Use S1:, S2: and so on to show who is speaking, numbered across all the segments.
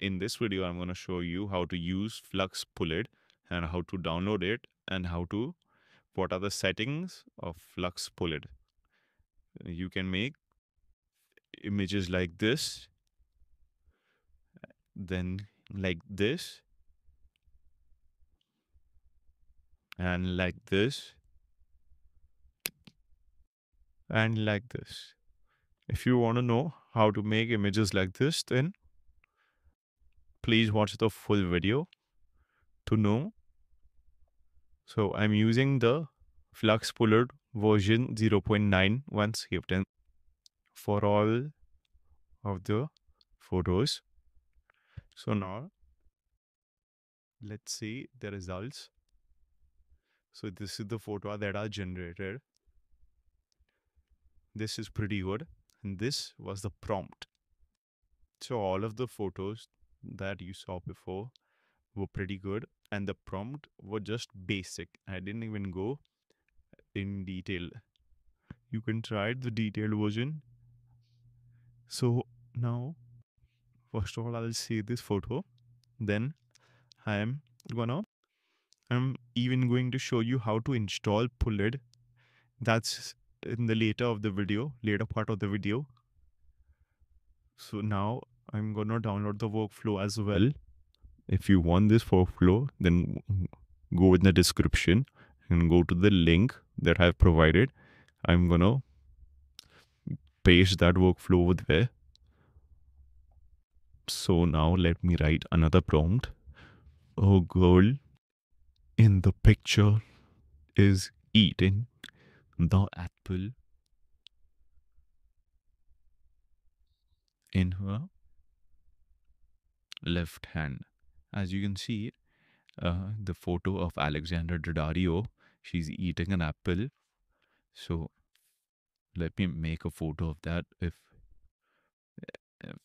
S1: in this video, I'm going to show you how to use Flux Pulid and how to download it and how to, what are the settings of Flux Pulid. You can make images like this, then like this, and like this, and like this. If you want to know how to make images like this, then please watch the full video to know. So I'm using the Flux Pulid version 0.91 saved for all of the photos. So now let's see the results. So this is the photo that are generated. This is pretty good. And this was the prompt. So all of the photos that you saw before were pretty good and the prompt were just basic. I didn't even go in detail. You can try the detailed version. So now, first of all, I'll see this photo. Then I am gonna, I'm even going to show you how to install Pulid. That's in the later of the video, later part of the video. So now I'm gonna download the workflow as well. If you want this workflow, then go in the description and go to the link that I've provided. I'm gonna paste that workflow over there. So now let me write another prompt. A girl in the picture is eating the apple in her left hand. As you can see, uh, the photo of Alexandra Daddario, she's eating an apple. So let me make a photo of that if, if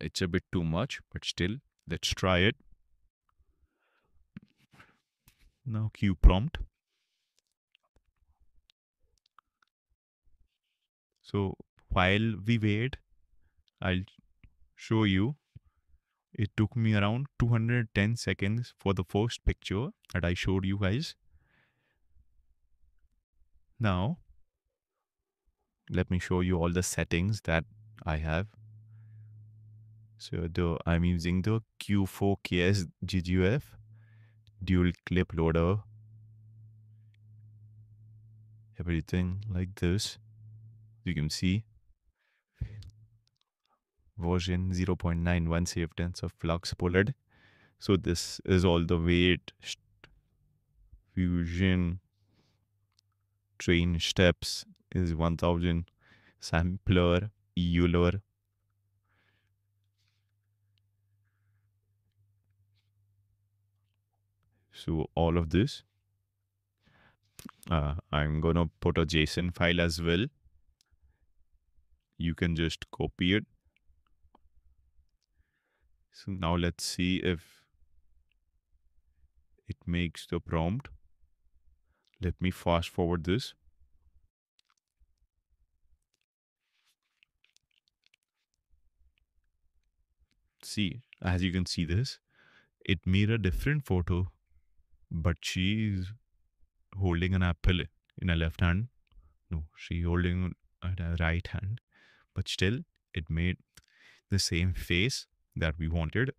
S1: it's a bit too much, but still, let's try it. Now queue prompt. So while we wait, I'll show you. It took me around 210 seconds for the first picture that I showed you guys. Now, let me show you all the settings that I have. So the I'm using the Q4KS GGUF dual clip loader. Everything like this you can see version 0.91 saved of flux Pulid. So this is all the weight, fusion, train steps is 1000, sampler, Euler. So all of this, uh, I'm gonna put a JSON file as well you can just copy it. So now let's see if it makes the prompt. Let me fast forward this. See, as you can see this, it made a different photo, but she's holding an apple in her left hand. No, she holding her right hand but still it made the same face that we wanted.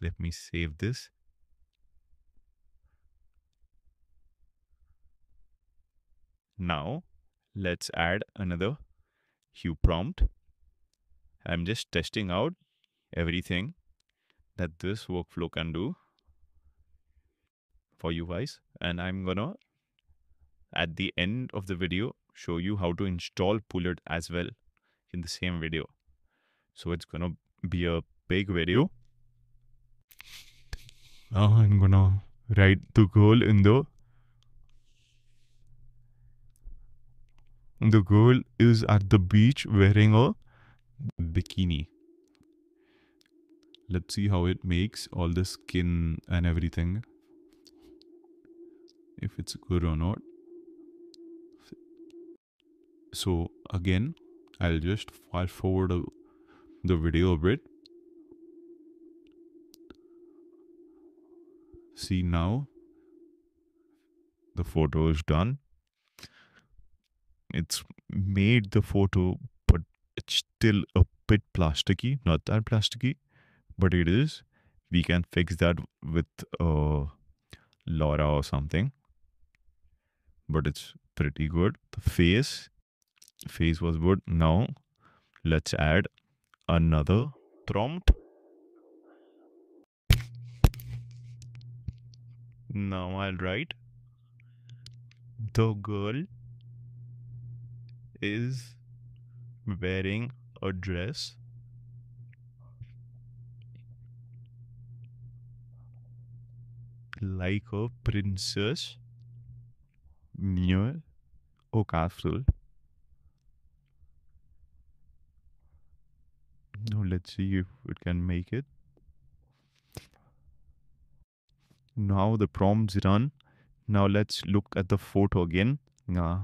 S1: Let me save this. Now let's add another hue prompt. I'm just testing out everything that this workflow can do for you guys. And I'm gonna, at the end of the video, show you how to install Pulid as well in the same video. So it's gonna be a big video. Now I'm gonna write the girl in the the girl is at the beach wearing a bikini. Let's see how it makes all the skin and everything. If it's good or not. So again, I'll just fast forward the video a bit. See now, the photo is done. It's made the photo, but it's still a bit plasticky. Not that plasticky, but it is. We can fix that with uh, LoRa or something. But it's pretty good. The face, face was good. Now, let's add another prompt. Now I'll write the girl is wearing a dress like a princess near a castle. Now let's see if it can make it. Now the prompts run. Now let's look at the photo again. Uh,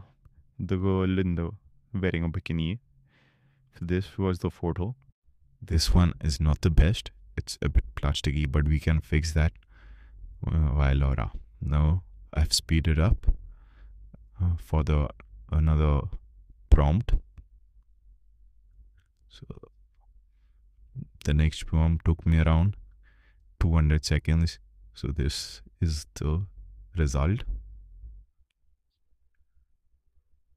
S1: the girl in the wearing a bikini. This was the photo. This one is not the best. It's a bit plasticky, but we can fix that uh, via LoRa. Now I've speeded up uh, for the another prompt. So the next prompt took me around 200 seconds. So this is the result.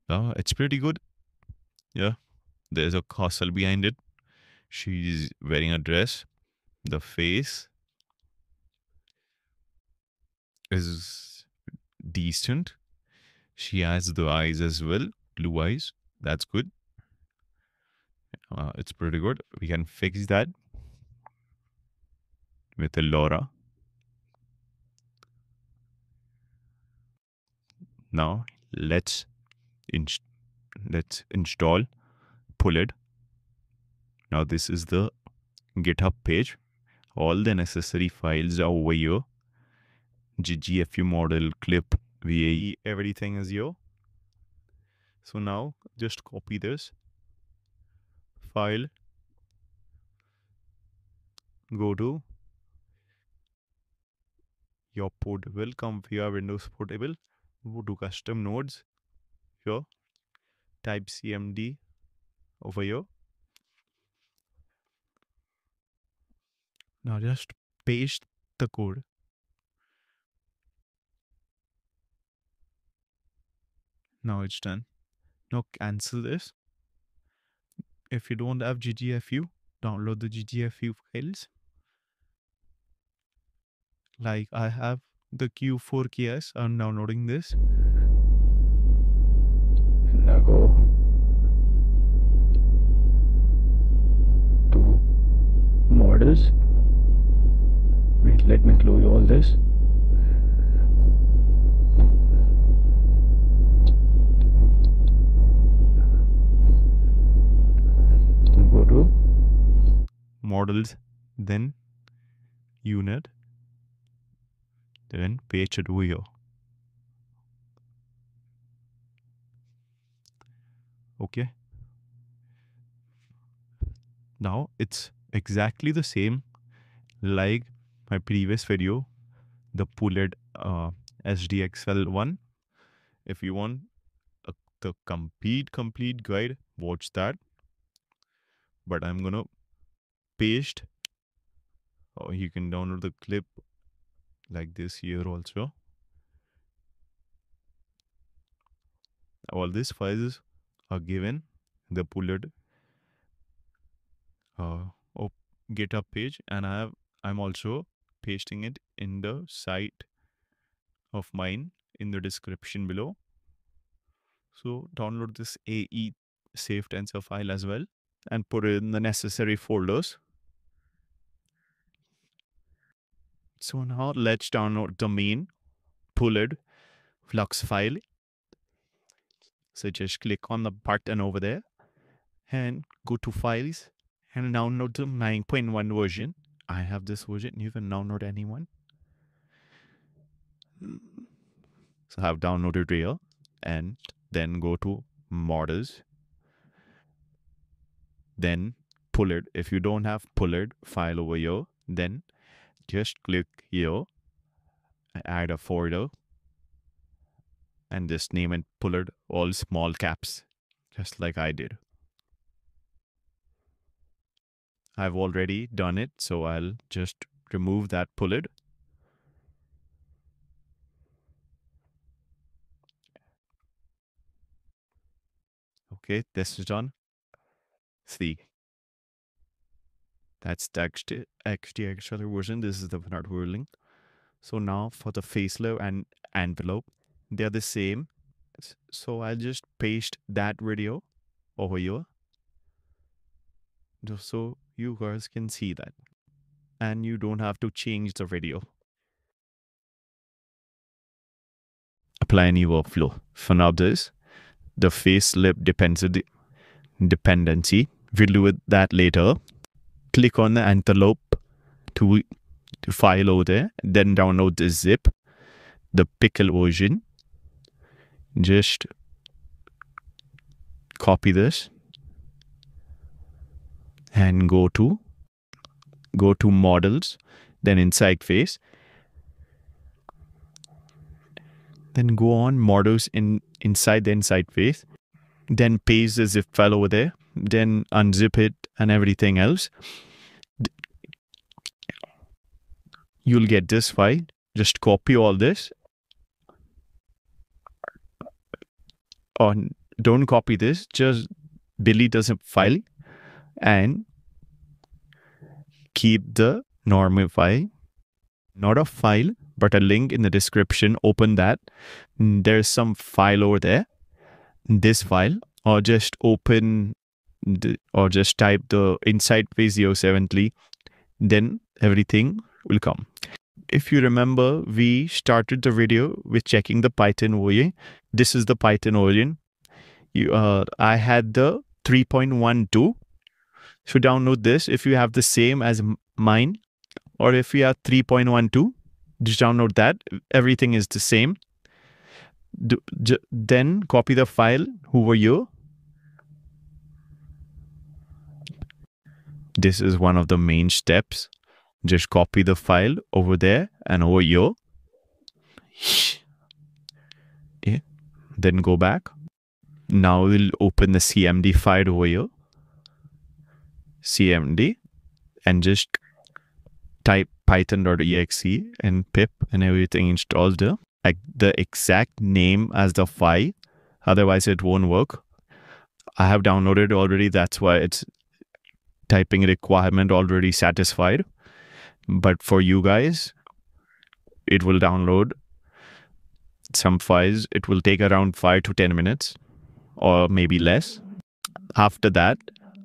S1: Uh, it's pretty good. Yeah. There's a castle behind it. She's wearing a dress. The face is decent. She has the eyes as well, blue eyes. That's good. Uh, it's pretty good. We can fix that with a LoRa. Now let's inst let's install Pulid. Now this is the GitHub page. All the necessary files are over here. GGUF model, clip, VAE, everything is here. So now just copy this file, go to your portable, ComfyUI Windows Portable, go to custom nodes here, type CMD over here. Now just paste the code. Now it's done. Now cancel this. If you don't have GGUF, download the GGUF files. Like I have the Q4KS, I'm downloading this.
S2: Now go to models. Wait, let me close all this. Go to
S1: models, then unet, then paste it over here. Okay. Now it's exactly the same like my previous video, the Pulid uh, SDXL one. If you want a, the complete complete guide, watch that. But I'm gonna paste or you can download the clip like this here also. All these files are given. The Pulid uh, github page and i have i'm also pasting it in the site of mine in the description below. So download this ae safe tensor file as well and put it in the necessary folders So now let's download domain, main Pulid flux file. So just click on the button over there and go to files and download the 9.1 version. I have this version. You can download anyone. So I have downloaded here and then go to models. Then pulid. If you don't have pulid file over here, then just click here add a folder and just name it pulid all small caps, just like I did. I've already done it, so I'll just remove that pulid. Okay, this is done. See. That's the XD, XD version. This is the not whirling. So now for the facelift and antelope, they're the same. So I'll just paste that video over here. Just so you guys can see that. And you don't have to change the video. Apply any workflow. For now this, the facelift dependency dependency. We'll do it that later. Click on the antelope to, to file over there. Then download the zip, the pickle version. Just copy this and go to go to models then insightface then go on models in inside the insightface then paste the zip file over there then unzip it and everything else you'll get this file. Just copy all this. Or don't copy this. Just delete the zip file and keep the normal file. Not a file but a link in the description. Open that. There's some file over there. This file or just open or just type the insightface 070 then everything will come. If you remember we started the video with checking the python version this is the python version you uh, i had the 3.12 so download this if you have the same as mine or if you have 3.12 just download that. Everything is the same. Do, then copy the file over here this is one of the main steps. Just copy the file over there and over here. Yeah. then go back. Now we'll open the cmd file over here. Cmd and just type python.exe and pip and everything installed there. Like the exact name as the file. Otherwise it won't work. I have downloaded already. That's why it's typing requirement already satisfied. But for you guys it will download some files. It will take around 5 to 10 minutes or maybe less. After that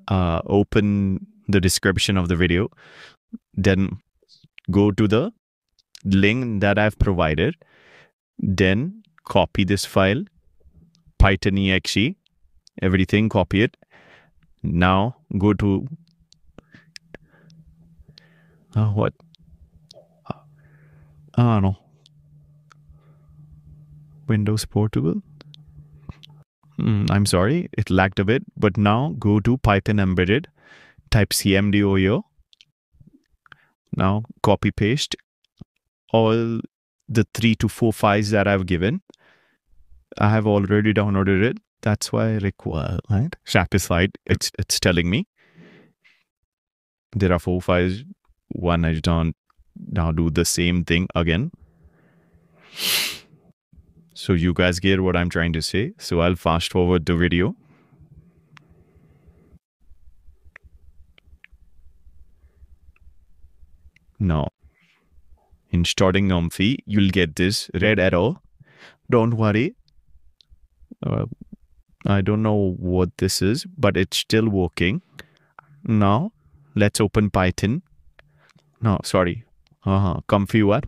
S1: uh, open the description of the video then go to the link that I've provided, then copy this file, Python exe, everything, copy it. Now go to what? Uh, uh, no. Windows Portable. Mm, I'm sorry, it lagged a bit, but now go to Python embedded, type cmd over now copy paste all the three to four files that I've given. I have already downloaded it. That's why I require right satisfied. It's it's telling me there are four files. One I don't now do the same thing again. So you guys get what I'm trying to say. So I'll fast forward the video. Now, in starting Comfy, you'll get this red arrow. Don't worry. Uh, I don't know what this is, but it's still working. Now, let's open Python. No, sorry. Uh-huh. Comfy what?